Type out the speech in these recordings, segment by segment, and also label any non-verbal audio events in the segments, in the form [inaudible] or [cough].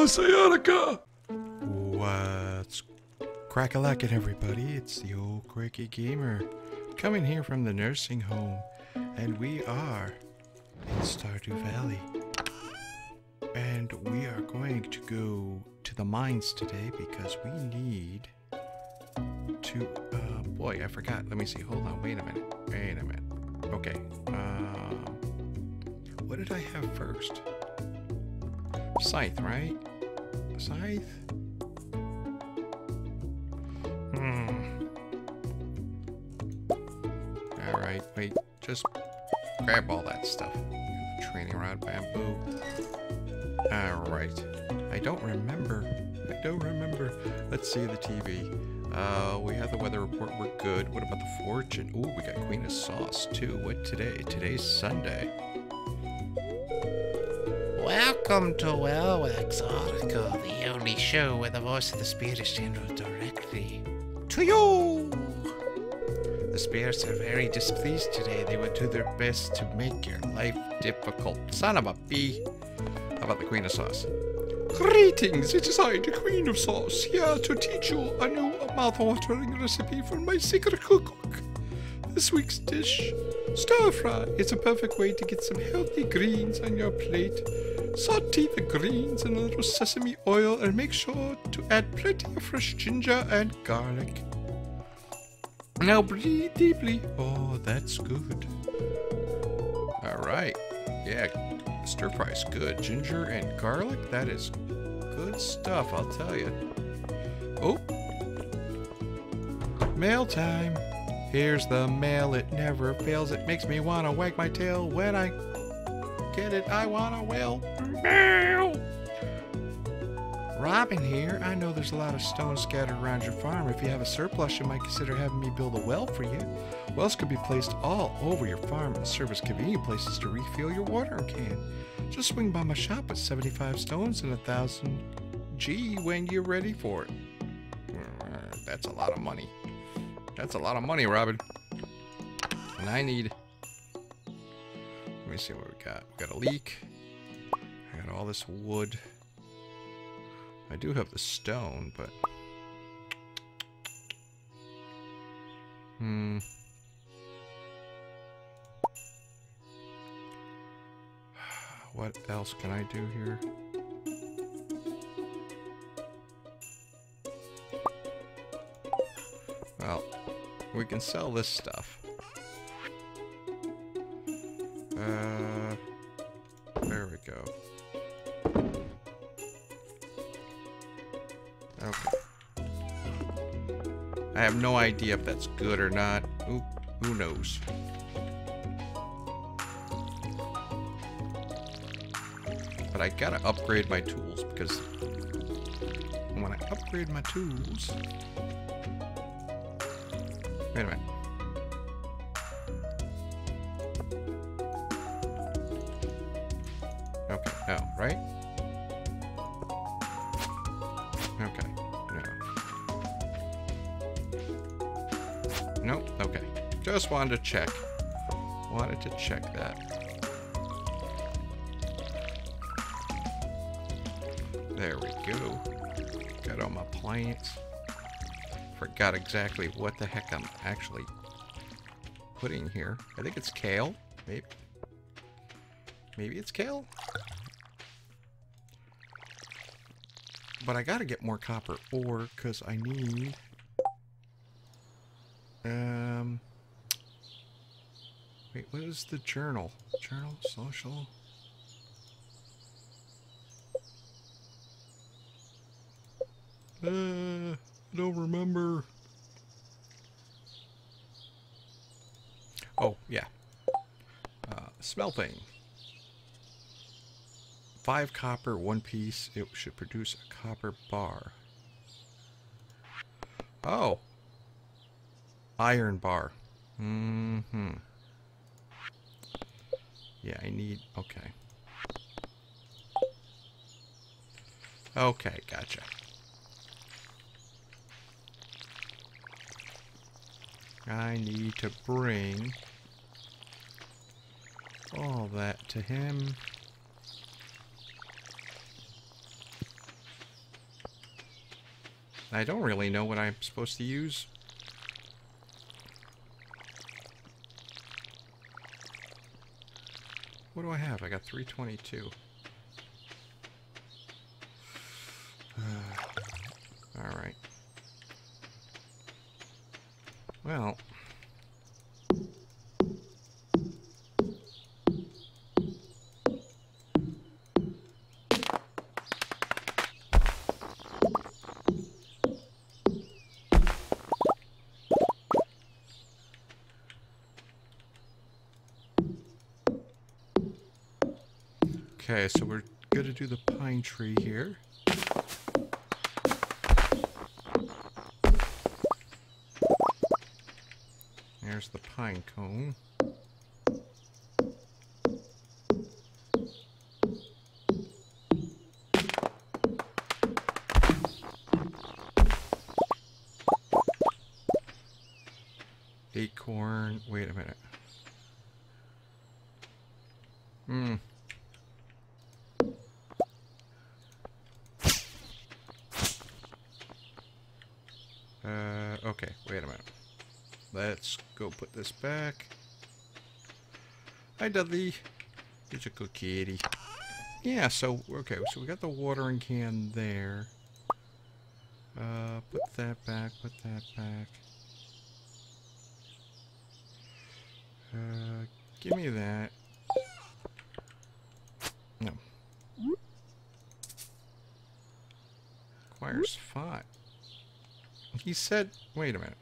my sciatica. What's crack-a-lackin', everybody? It's the old Cranky Gamer coming here from the nursing home, and we are in Stardew Valley. And we are going to go to the mines today because we need to. Uh, boy, I forgot. Let me see. Hold on. Wait a minute. Wait a minute. Okay. Um, what did I have first? Scythe, right? Scythe? Hmm. Alright, wait. Just grab all that stuff. Training rod, bamboo. Alright. I don't remember. I don't remember. Let's see the TV. Uh, we have the weather report. We're good. What about the fortune? Ooh, we got Queen of Sauce, too. What today? Today's Sunday. Welcome to Welwick's Oracle, the only show where the voice of the spirit is channeled directly to you. The spirits are very displeased today. They would do their best to make your life difficult. Son of a bee. How about the Queen of Sauce? Greetings, it is I, the Queen of Sauce, here to teach you a new mouth-watering recipe for my secret cookbook. This week's dish, stir fry, is a perfect way to get some healthy greens on your plate. Saute the greens in a little sesame oil and make sure to add plenty of fresh ginger and garlic. Now breathe deeply. Oh, that's good. Alright. Yeah, stir fry's good. Ginger and garlic, that is good stuff, I'll tell you. Oh. Mail time. Here's the mail, it never fails. It makes me want to wag my tail when I get it. I want to wail. Mail! Robin here. I know there's a lot of stones scattered around your farm. If you have a surplus, you might consider having me build a well for you. Wells could be placed all over your farm and serve as convenient places to refill your watering can. Just swing by my shop with 75 stones and a thousand G when you're ready for it. Mm, That's a lot of money. That's a lot of money, Robin. And I need... Let me see what we got. We got a leak. Got all this wood. I do have the stone, but... Hmm. [sighs] What else can I do here? Well, we can sell this stuff. Uh, there we go. Okay. I have no idea if that's good or not. Oop, who knows? But I gotta upgrade my tools because when I upgrade my tools... Wait a minute. Okay, no, right? Just wanted to check. Wanted to check that. There we go. Got all my plants. Forgot exactly what the heck I'm actually putting here. I think it's kale. Maybe. Maybe it's kale? But I gotta get more copper ore because I need... Um... Wait, what is the journal? Journal? Social? Uh, I don't remember. Oh, yeah. Uh, smelting. Five copper, one piece. It should produce a copper bar. Oh. Iron bar. Mm-hmm. Yeah, I need... Okay. Okay, gotcha. I need to bring all that to him. I don't really know what I'm supposed to use. What do I have? I got 322. Uh, Alright. Well... Okay, so we're gonna do the pine tree here. There's the pine cone. Acorn. Wait a minute. Hmm. Uh, okay, wait a minute. Let's go put this back. Hi, Dudley. Here's a good kitty. Yeah, so, okay, so we got the watering can there. Uh, put that back, put that back. Uh, give me that. No. Requires five. He said, wait a minute.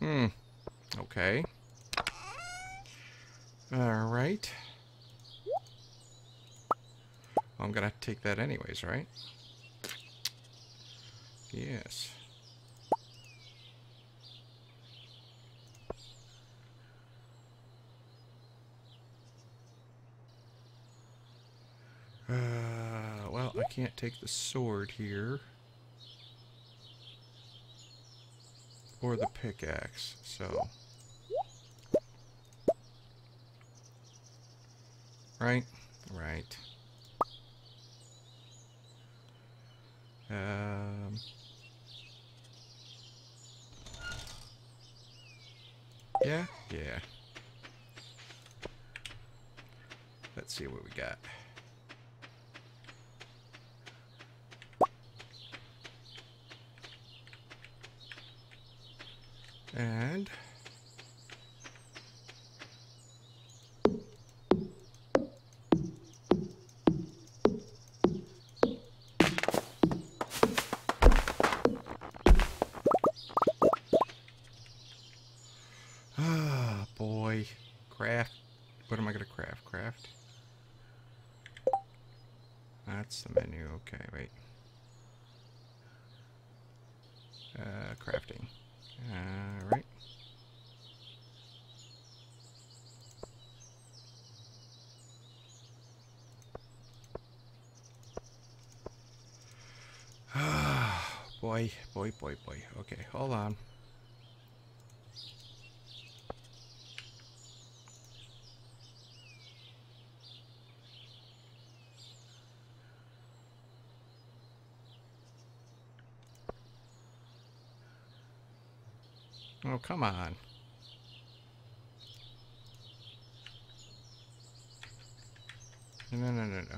Hmm. Okay. Alright. I'm gonna right? Yes. Uh, well, I can't take the sword here. Or the pickaxe, so... Right? Right. Um... Yeah? Yeah. Let's see what we got. And ah, boy, craft. What am I gonna craft? Craft. That's the menu. Okay, wait. Uh, crafting. Alright. [sighs] Boy, boy, boy, boy. Okay, hold on. Oh, come on. No, no, no, no.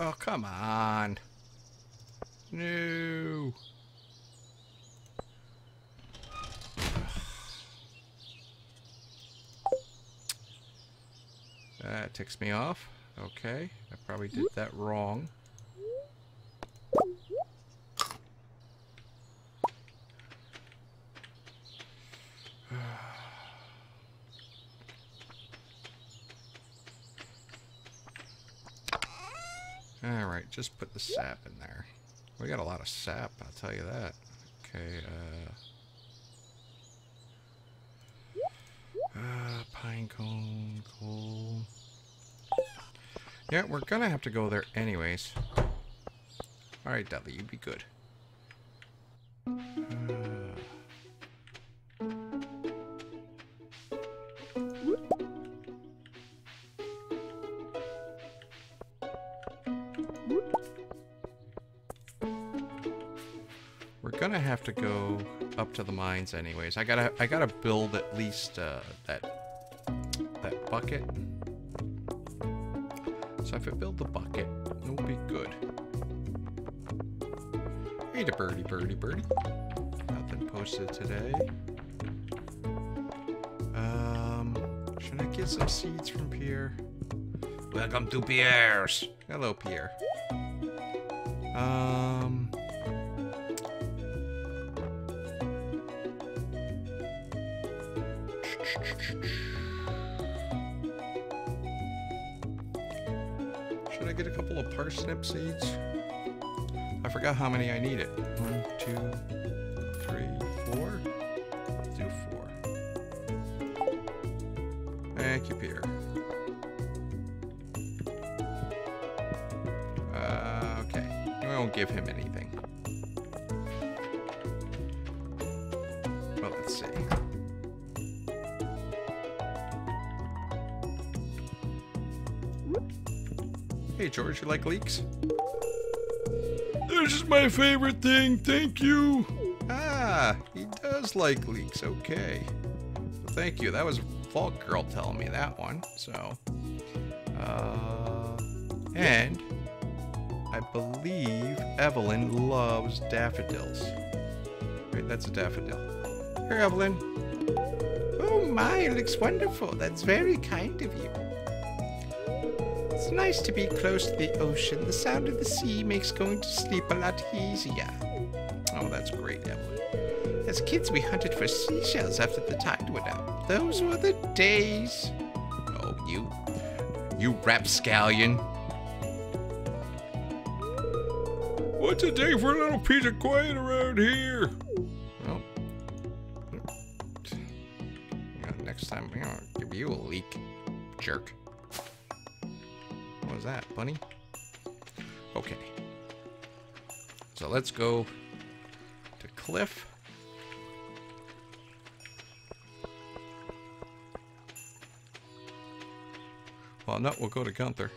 Oh, come on. No. That ticks me off. Okay, I probably did that wrong. Alright, just put the sap in there. We got a lot of sap, I'll tell you that. Okay, uh... Uh, pine cone, coal... Yeah, we're gonna have to go there anyways. Alright, Dudley, you'd be good. Mines anyways. I gotta I gotta build at least uh, that that bucket. So if I build the bucket, it'll be good. Hey to birdie birdie birdie. Nothing posted today. Um should I get some seeds from Pierre? Welcome to Pierre's. Hello, Pierre. Um. Parsnip seeds? I forgot how many I needed. One, two, you like leeks? This is my favorite thing, thank you. Ah, he does like leeks. Okay. Well, thank you. That was Vault Girl telling me that one. So, uh, and I believe Evelyn loves daffodils. Wait, that's a daffodil. Here, Evelyn. Oh my, it looks wonderful. That's very kind of you. Nice to be close to the ocean. The sound of the sea makes going to sleep a lot easier. Oh, that's great, Evelyn. As kids, we hunted for seashells after the tide went out. Those were the days. Oh, you, you rapscallion. What's a day for a little piece of quiet around here? Oh. Well, next time I'm gonna give you a leak, jerk. Was that, bunny? Okay. So let's go to Cliff. Well, no, we'll go to Gunther.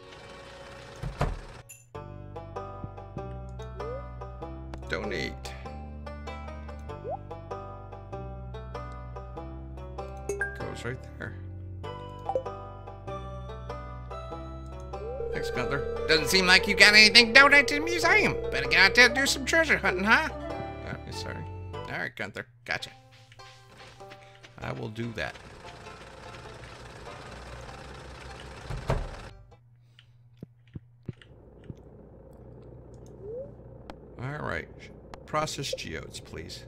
Doesn't seem like you got anything donated to the museum. Better get out there do some treasure hunting, huh? Oh, sorry. All right, Gunther. Gotcha. I will do that. All right. Process geodes, please.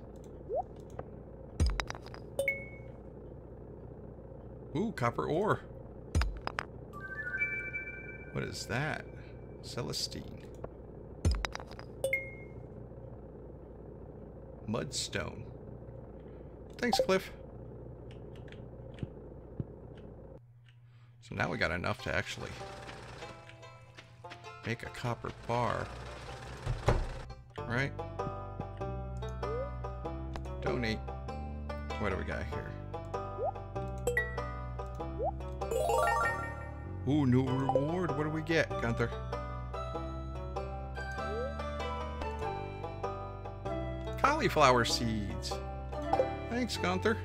Ooh, copper ore. What is that? Celestine. Mudstone. Thanks, Cliff. So now we got enough to actually make a copper bar. Right? Donate. What do we got here? Ooh, new reward. What do we get, Gunther? Cauliflower seeds. Thanks, Gunther.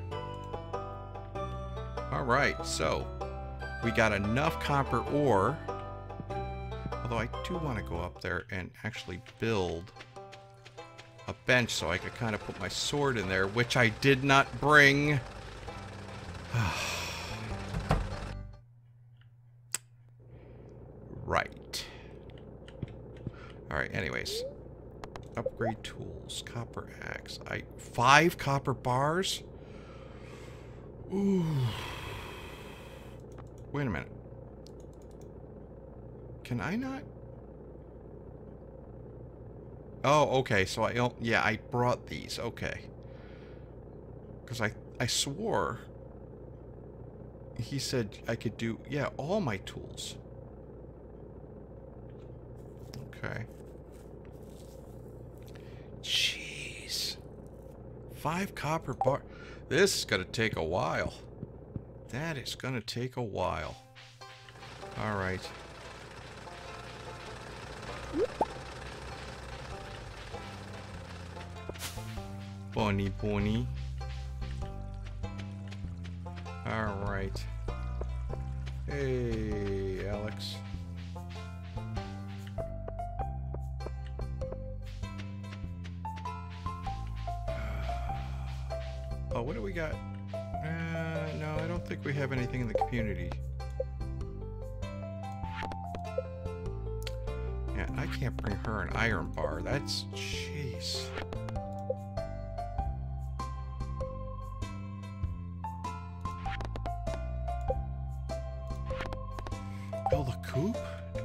All right, so we got enough copper ore. Although I do want to go up there and actually build a bench so I could kind of put my sword in there, which I did not bring. [sighs] Ah. I five copper bars. Ooh. Wait a minute. Can I not? Oh, okay. So I don't. Yeah, I brought these. Okay. Because I I swore he said I could do yeah all my tools. Okay. Jeez. Five copper bar. This is going to take a while. That is going to take a while. All right. Bunny, bunny. Alright. Hey, Alex. Got? Uh, no, I don't think we have anything in the community. Yeah, I can't bring her an iron bar. That's... jeez. Build a coop?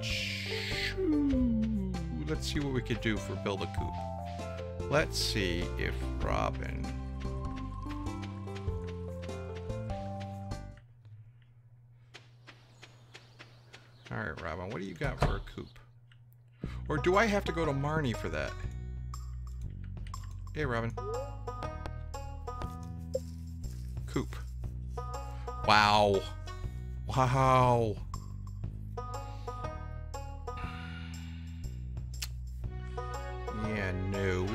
Shoo. Let's see what we could do for build a coop. Let's see if Robin... got for a coop? Or do I have to go to Marnie for that? Hey, Robin. Coop. Wow. Wow. Yeah, no.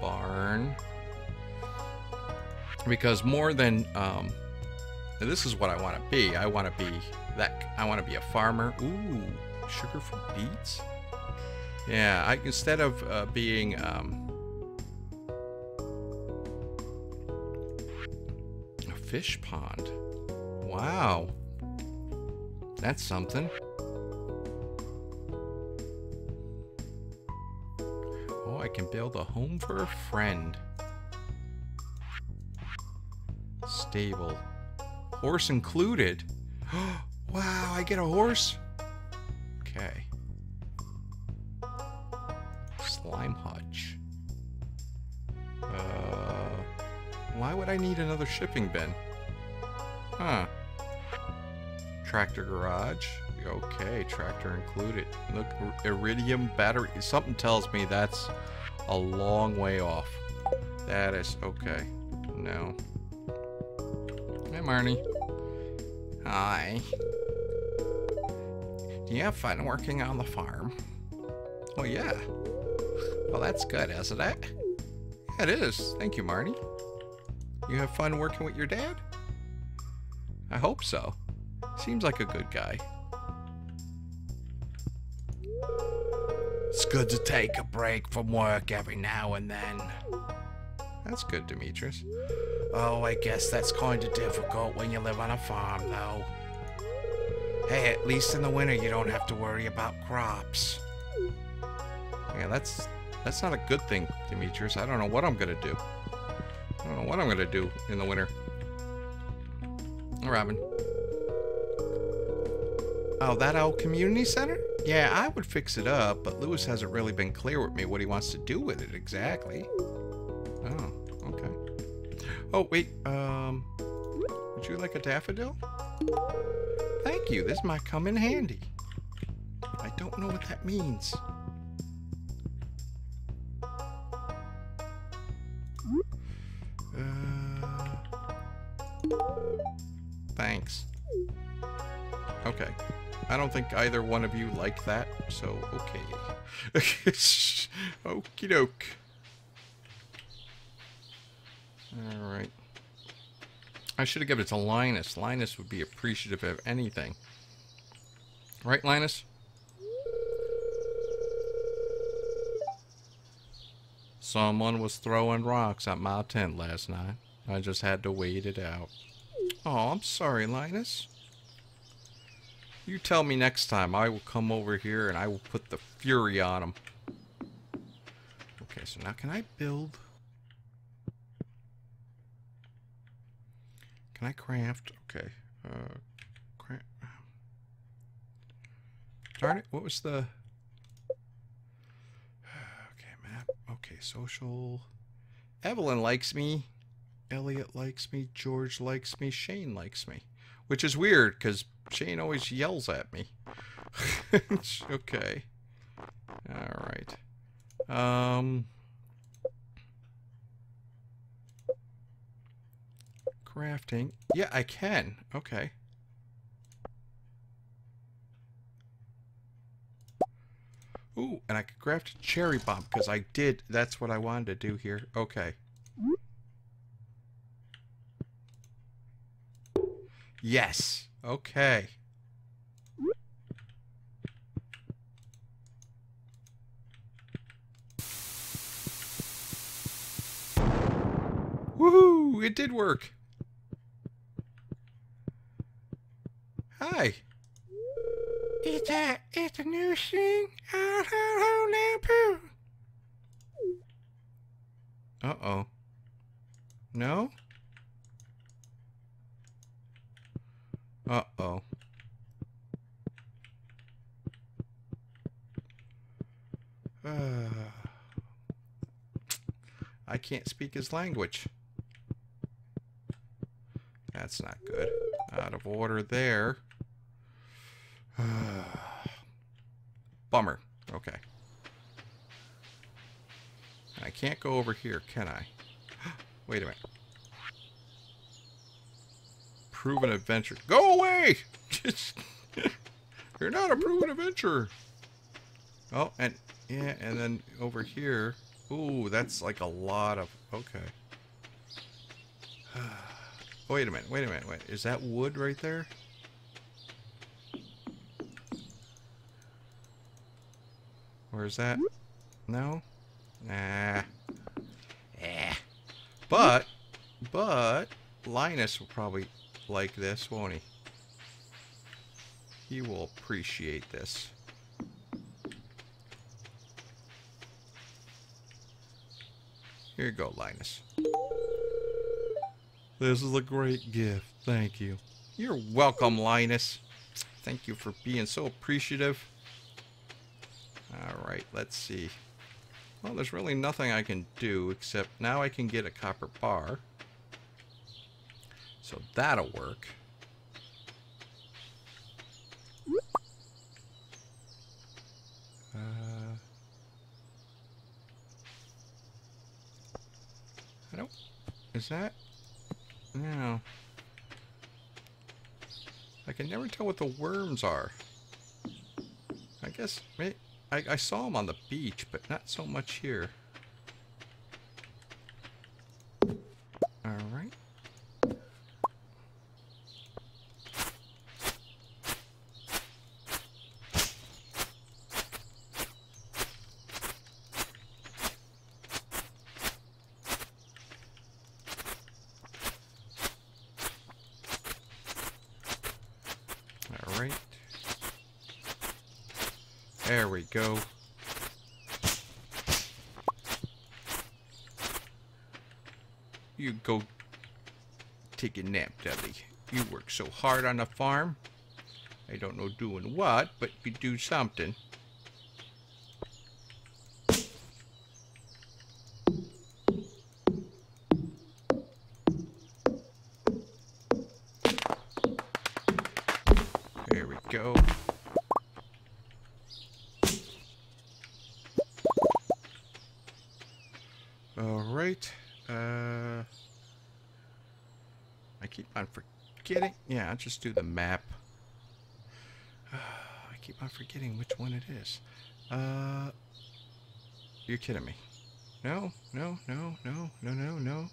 Barn. Because more than, um, this is what I want to be. I want to be that, I want to be a farmer. Ooh, sugar from beets? Yeah, I, instead of uh, being, um, a fish pond. Wow. That's something. Oh, I can build a home for a friend. Stable. Horse included. [gasps] wow, I get a horse? Okay. Slime hutch. Uh, why would I need another shipping bin? Huh. Tractor garage. Okay, tractor included. Look, iridium battery. Something tells me that's a long way off. That is okay. No. Hey, Marnie. Hi. Do you have fun working on the farm? Oh, yeah. Well, that's good, isn't it? Yeah, it is. Thank you, Marty. You have fun working with your dad? I hope so. Seems like a good guy. It's good to take a break from work every now and then. That's good, Demetrius. Oh, I guess that's kind of difficult when you live on a farm, though. Hey, at least in the winter you don't have to worry about crops. Yeah, that's that's not a good thing, Demetrius. I don't know what I'm gonna do. I don't know what I'm gonna do in the winter. Robin. Oh, that old community center? Yeah, I would fix it up, but Lewis hasn't really been clear with me what he wants to do with it exactly. Oh, okay. Oh, wait, um, would you like a daffodil? Thank you, this might come in handy. I don't know what that means. Uh, thanks. Okay. I don't think either one of you like that, so okay. [laughs] Okie doke. Alright. I should have given it to Linus. Linus would be appreciative of anything. Right, Linus? Someone was throwing rocks at my tent last night. I just had to wait it out. Oh, I'm sorry, Linus. You tell me next time. I will come over here and I will put the fury on them. Okay, so now can I build... Can I craft? Okay. Uh, craft. Darn it, what was the... [sighs] Okay, map. Okay, social... Evelyn likes me. Elliot likes me. George likes me. Shane likes me. Which is weird, because Shane always yells at me. [laughs] okay. Alright. Um... Crafting. Yeah, I can. Okay. Ooh, and I could craft a cherry bomb, because I did. That's what I wanted to do here. Okay. Yes. Okay. Woohoo! It did work. Hi. It's a, it's a new thing. Oh, oh, oh. Uh-oh. No? Uh-oh. Uh, [sighs] I can't speak his language. That's not good. Out of order there. [sighs] Bummer. Okay. I can't go over here, can I? [gasps] Wait a minute. Proven adventure. Go away! [laughs] You're not a proven adventurer. Oh, and yeah, and then over here. Ooh, that's like a lot of. Okay. [sighs] wait a minute. Wait a minute. Wait. Is that wood right there? Is that? No. Nah. Eh. But, but, Linus will probably like this, won't he? He will appreciate this. Here you go, Linus. This is a great gift. Thank you. You're welcome, Linus. Thank you for being so appreciative. Alright, let's see. Well, there's really nothing I can do except now I can get a copper bar. So that'll work. Uh, I don't... Is that... No. I can never tell what the worms are. I guess... Maybe, I, I saw them on the beach, but not so much here. Alright. Alright. There we go. You go take a nap, Dudley. You so hard on the farm. I don't know doing what, but you do something. Just do the map. [sighs] I keep on forgetting which one it is. Uh, you're kidding me. No, no, no, no, no, no, no.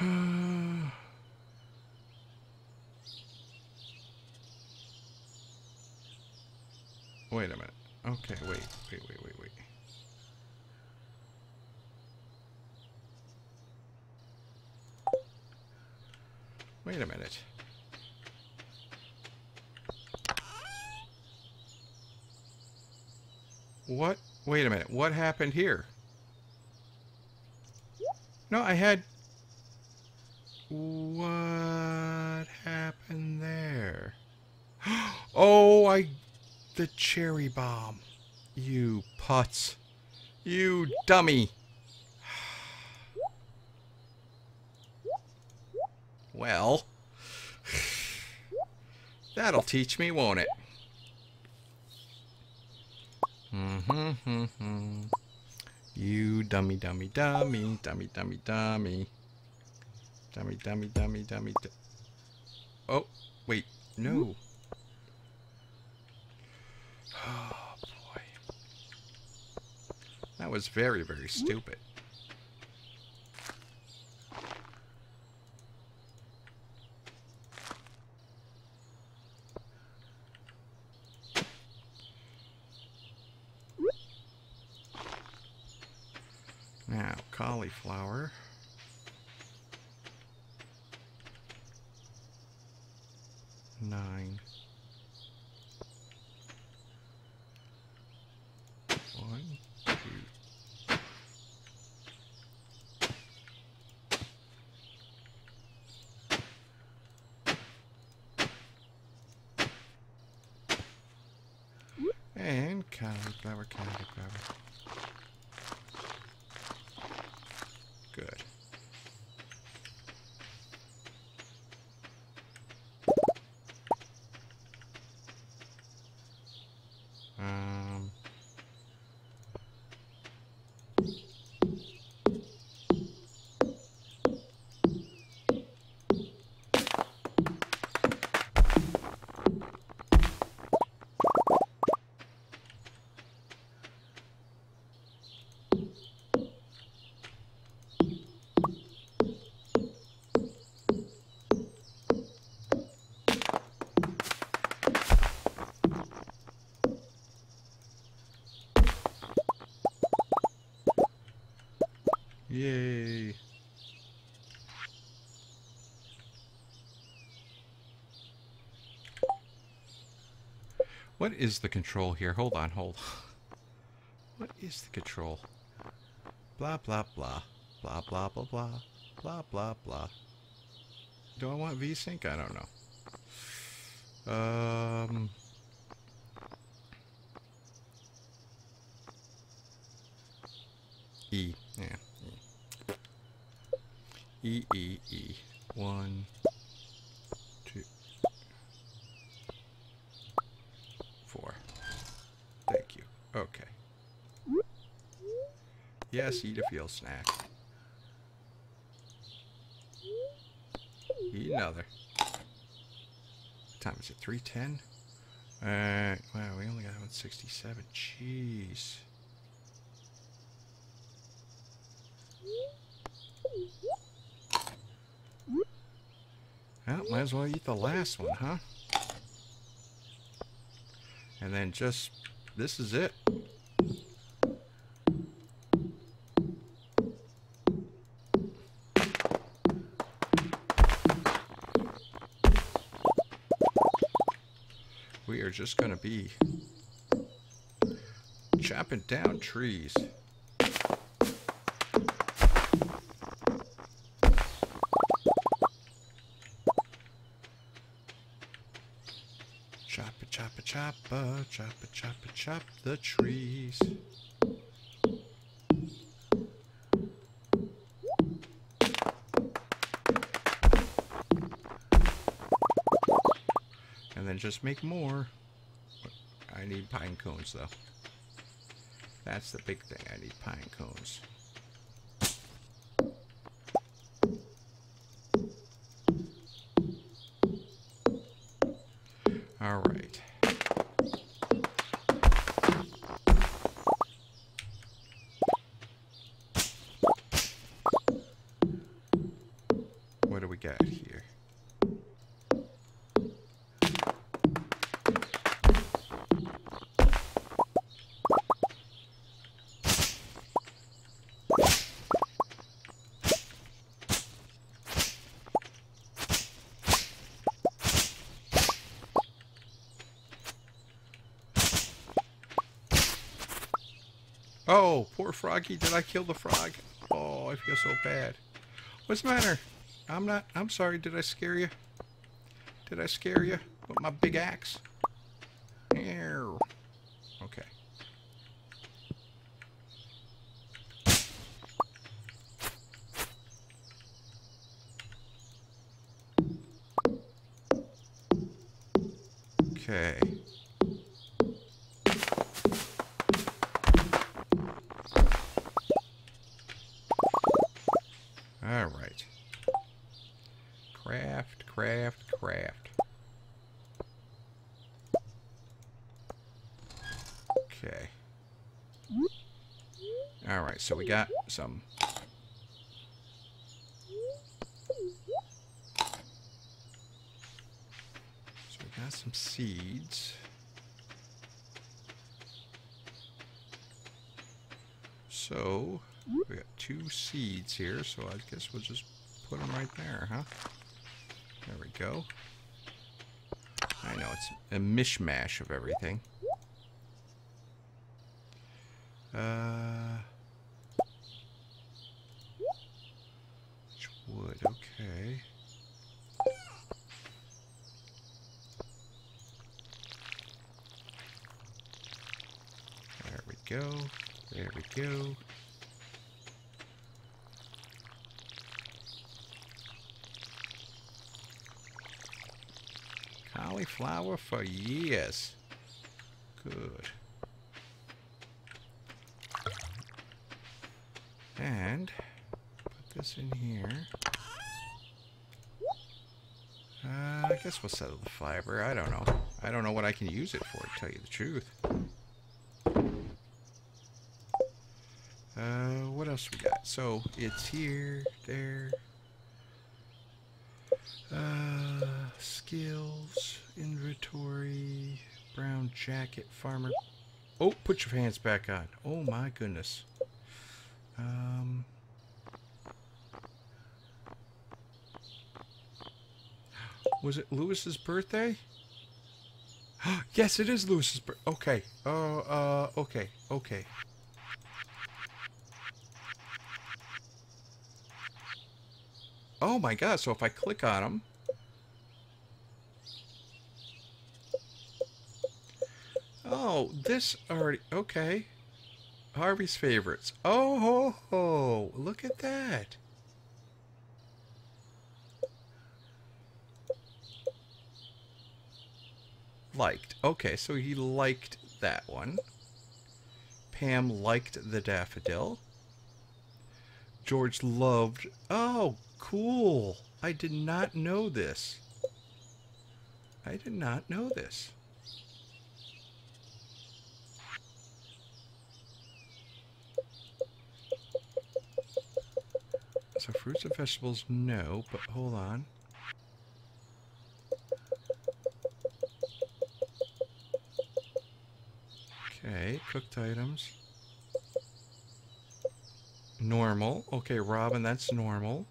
[sighs] Wait a minute. Okay, wait, wait, wait, wait, a minute. What? Wait a minute. What happened here? No, I had... What happened there? [gasps] Oh, I the cherry bomb. You putz. You dummy. Well, [sighs] that'll teach me, won't it? Mm-hmm, Hmm. You dummy, dummy, dummy, dummy, dummy, dummy. Dummy, dummy, dummy, dummy, du Oh, wait, no. Oh, boy. That was very, very stupid. Now, cauliflower. Nine. One, two. And cauliflower, cauliflower. Good. Yay. What is the control here? Hold on, hold. What is the control? Blah, blah, blah. Blah, blah, blah, blah. Blah, blah, blah. Do I want VSync? I don't know. Um... E. Yeah. E. E, E. One, two, four. Thank you. Okay. Yes, eat a field snack. Eat another. What time is it? 310? Uh, wow, we only got 167. Jeez. Well, might as well eat the last one, huh? And then just, this is it. We are just going to be chopping down trees. Choppa, choppa, choppa, chop the trees. And then just make more. I need pine cones though. That's the big thing. I need pine cones. Froggy. Did I kill the frog? Oh, I feel so bad. What's the matter? I'm not... I'm sorry. Did I scare you? Did I scare you with my big axe? Ew. Okay. Okay. All right. Craft, craft, craft. All right, so we got some. So we got some seeds. So we got two seeds here, so I guess we'll just put them right there, huh? There we go. I know it's a mishmash of everything. Uh, which wood? Okay. There we go. There we go. Cauliflower for years. Good. And put this in here. Uh, I guess we'll settle the fiber. I don't know. I don't know what I can use it for, to tell you the truth. Uh, what else we got? So, it's here, there. Uh, skills, inventory, brown jacket, farmer. Oh, put your hands back on. Oh my goodness. Um. Was it Lewis's birthday? [gasps] yes, it is Lewis's birthday. Okay. Uh, uh, okay, okay. Oh my god, so if I click on him... Oh, this already... Okay. Harvey's favorites. Oh, ho, ho. Look at that. Liked. Okay, so he liked that one. Pam liked the daffodil. George loved... Oh, cool. I did not know this. I did not know this. So fruits and vegetables, no, but hold on. Okay, cooked items. Normal. Okay, Robin, that's normal.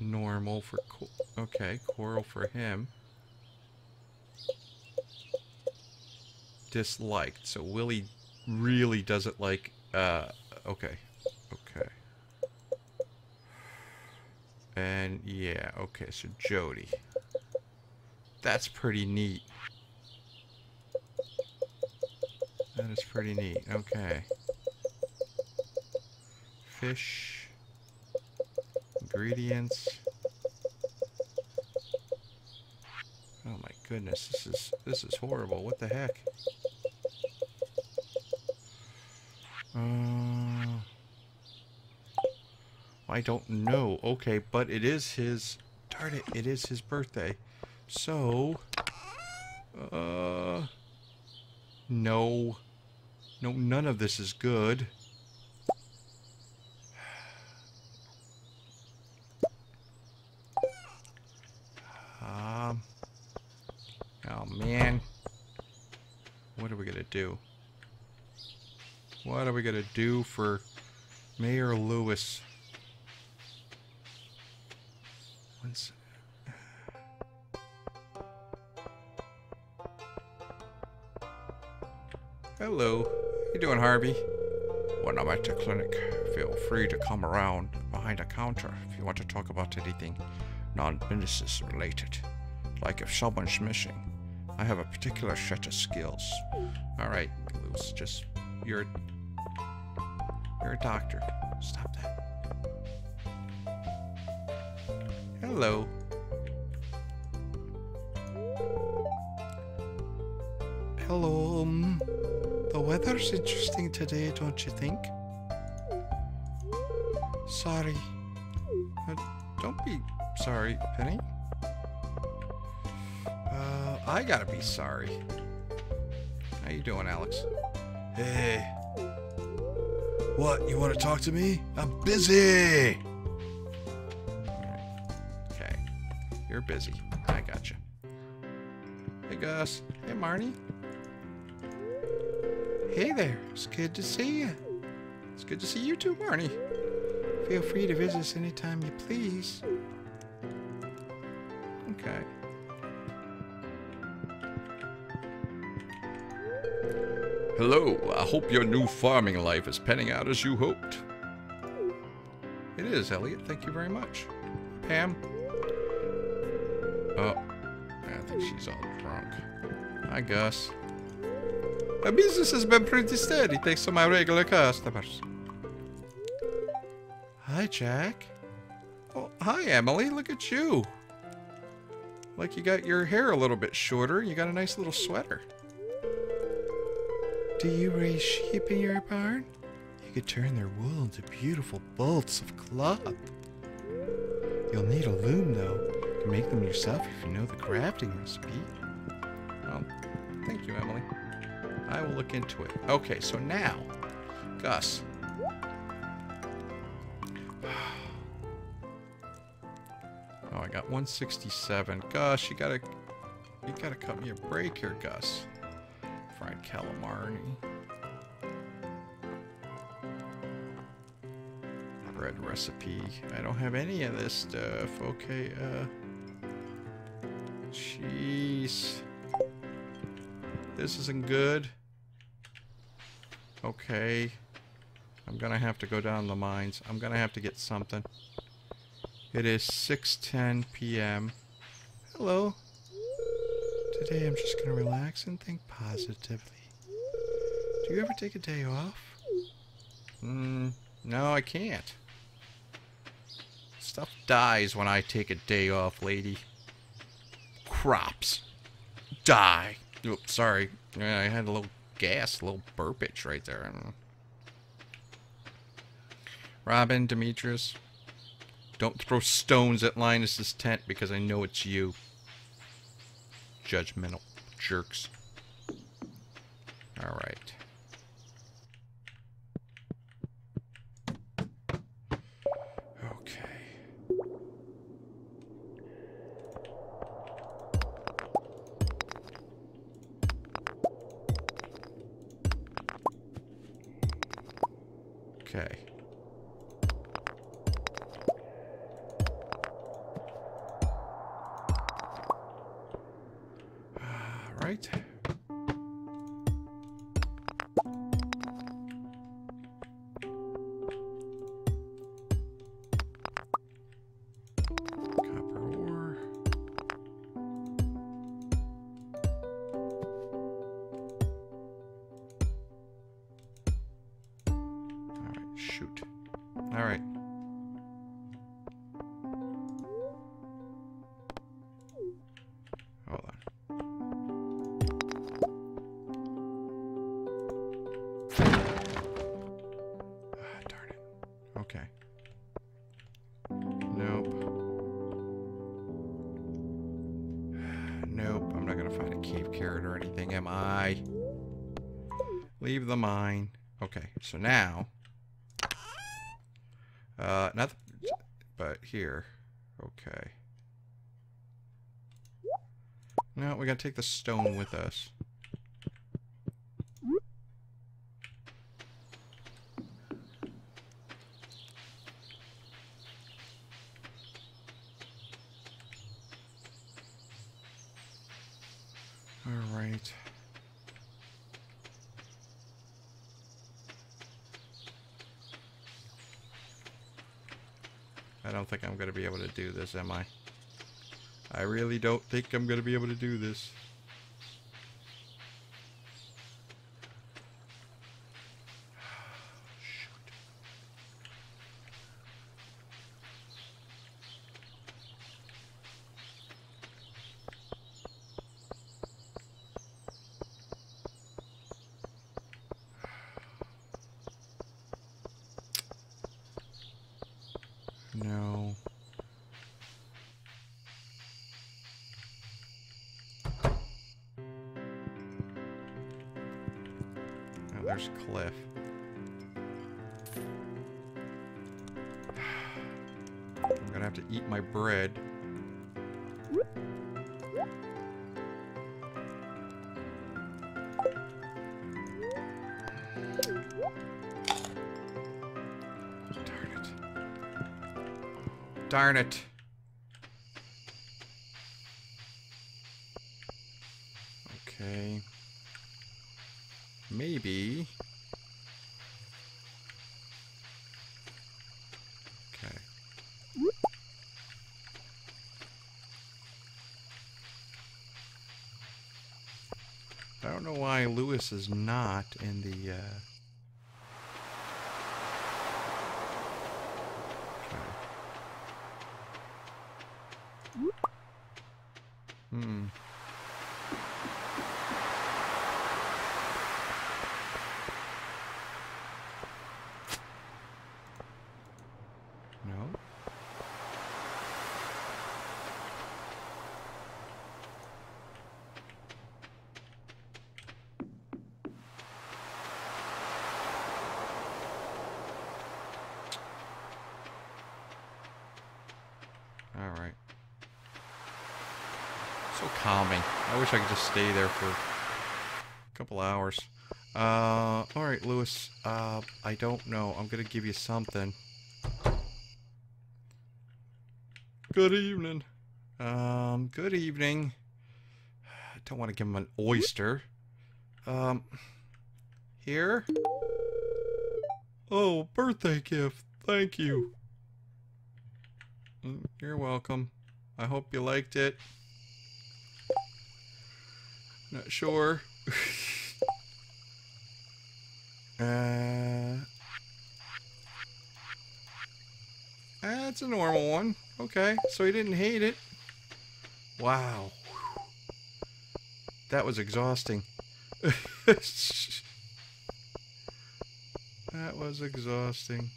Normal for... Okay, coral for him. Disliked. So Willy really doesn't like... Uh, okay. Okay. And, yeah, okay, so Jodi. That's pretty neat. That is pretty neat. Okay. Fish. Ingredients. Oh my goodness, this is this is horrible. What the heck? Uh, I don't know. Okay, but it is his. Darn it! It is his birthday. So. Uh. No. No, none of this is good. Um. Oh man. What are we gonna do? What are we gonna do for Mayor Lewis? Hello. You doing, Harvey? When I'm at the clinic, feel free to come around behind the counter if you want to talk about anything non-business related. Like if someone's missing. I have a particular set of skills. Alright, Lewis, just... You're... You're a doctor. Stop that. Hello. Hello. Um, the weather's interesting today, don't you think? Sorry. Uh, don't be sorry, Penny. Uh, I gotta be sorry. How you doing, Alex? Hey. What? You want to talk to me? I'm busy. Okay. You're busy. I got you. Hey, Gus. Hey, Marnie. Hey there. It's good to see you. It's good to see you too, Marnie. Feel free to visit us anytime you please. Okay. Hello. I hope your new farming life is panning out as you hoped. It is, Elliott. Thank you very much. Pam? Oh, I think she's all drunk. Hi, Gus. My business has been pretty steady thanks to my regular customers. Hi, Jack. Oh, hi, Emily. Look at you. Like you got your hair a little bit shorter. You got a nice little sweater. Do you raise sheep in your barn? You could turn their wool into beautiful bolts of cloth. You'll need a loom, though. You can make them yourself if you know the crafting recipe. Well, thank you, Emily. I will look into it. Okay, so now, Gus. [sighs] Oh, I got 167. Gus, you gotta, you gotta cut me a break here, Gus. Fried calamari. Bread recipe. I don't have any of this stuff. Okay, uh... Jeez. This isn't good. Okay. I'm gonna have to go down the mines. I'm gonna have to get something. It is 6.10 p.m. Hello. Today I'm just gonna relax and think positively. Do you ever take a day off? Hmm, no, I can't. Stuff dies when I take a day off, lady. Crops. Die. Oops, sorry. I had a little gas, little burpage right there. Robin, Demetrius, don't throw stones at Linus's tent because I know it's you. Judgmental jerks. Alright. Okay. Am I? Leave the mine. Okay, so now... Uh, nothing... But here. Okay. No, we gotta take the stone with us. Alright. I don't think I'm going to be able to do this, am I? I really don't think I'm going to be able to do this. Shoot. No. There's Cliff. I'm gonna have to eat my bread. Darn it. Darn it. Okay. Maybe. Okay. I don't know Lewis is not in the, uh... Okay. Hmm. No. All right. So calming. I wish I could just stay there for a couple hours. Uh, all right, Lewis. Uh, I don't know. I'm gonna give you something. Good evening. Um, good evening. I [sighs] don't want to give him an oyster. Um, here. Oh, birthday gift. Thank you. Mm, You're welcome. I hope you liked it. Not sure. [laughs] uh, that's a normal one. Okay, so he didn't hate it. Wow. That was exhausting. [laughs] that was exhausting.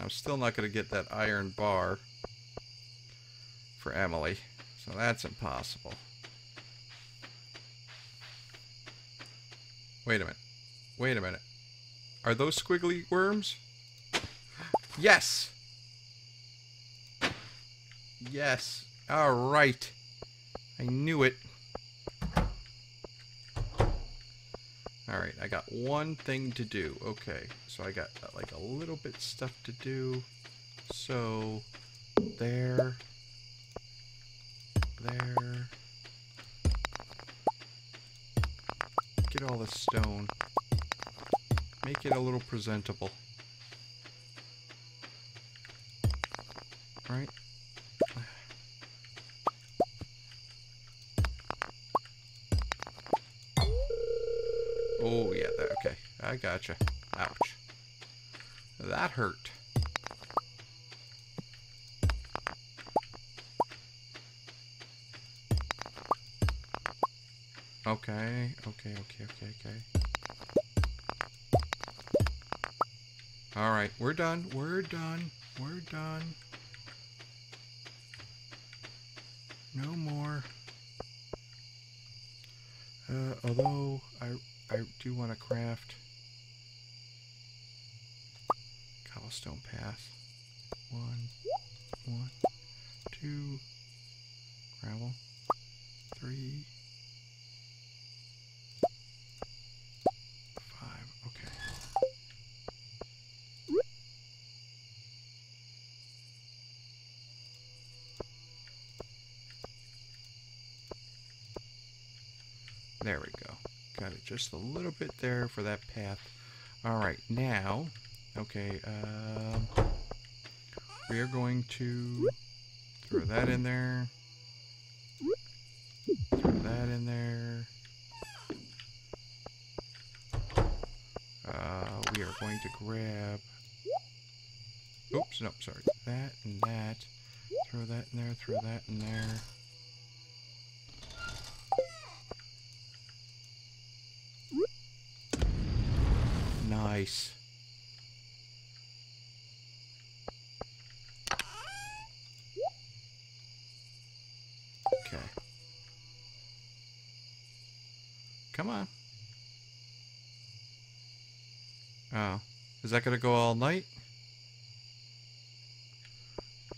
I'm still not going to get that iron bar for Emily, so that's impossible. Wait a minute. Wait a minute. Are those squiggly worms? Yes! Yes. Alright. I knew it. Alright, I got one thing to do. Okay, so I got uh, like a little bit stuff to do. So, there. There. Get all the stone. Make it a little presentable. Right? Oh, yeah, okay. I gotcha. Ouch. That hurt. Okay, okay, okay, okay, okay. Alright, we're done. We're done. We're done. No more. Uh, although I I do want to craft cobblestone path. One, one, two, gravel, three, five. Okay. There we go. Got it just a little bit there for that path. All right, now, okay, um, we are going to throw that in there. Throw that in there. Uh, we are going to grab. Oops, no, sorry. That and that. Throw that in there. Throw that in there. Nice. Okay. Come on. Oh. Is that going to go all night?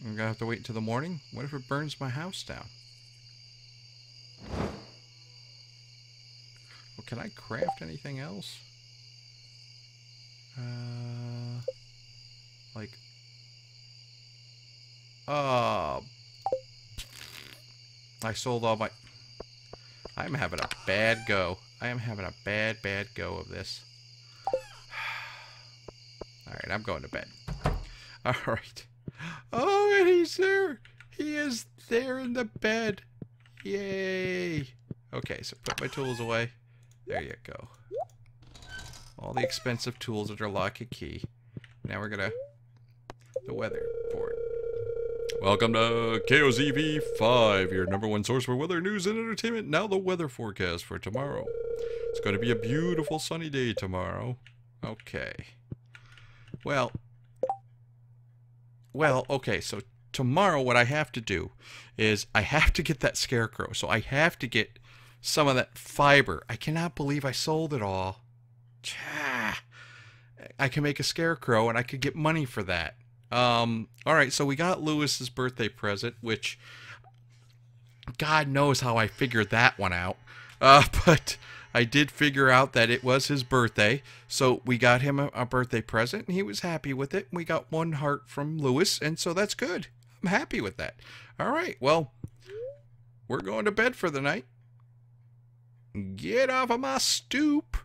I'm going to have to wait until the morning? What if it burns my house down? Well, can I craft anything else? Uh, like, uh, I sold all my. I'm having a bad go. I am having a bad, bad go of this. [sighs] All right, I'm going to bed. [laughs] All right. Oh, and he's there. He is there in the bed. Yay. Okay, so put my tools away. There you go. All the expensive tools under lock and key. Now we're gonna the weather board. Welcome to KOZU 5, your number one source for weather news and entertainment. Now the weather forecast for tomorrow. It's going to be a beautiful sunny day tomorrow. Okay. Well, well, okay, so tomorrow what I have to do is I have to get that scarecrow. So I have to get some of that fiber. I cannot believe I sold it all. I can make a scarecrow and I could get money for that. Um, all right, so we got Lewis's birthday present, which God knows how I figured that one out. Uh, [laughs] but I did figure out that it was his birthday, so we got him a, a birthday present, and he was happy with it. We got one heart from Lewis, and so that's good. I'm happy with that. All right, well, we're going to bed for the night. Get off of my stoop.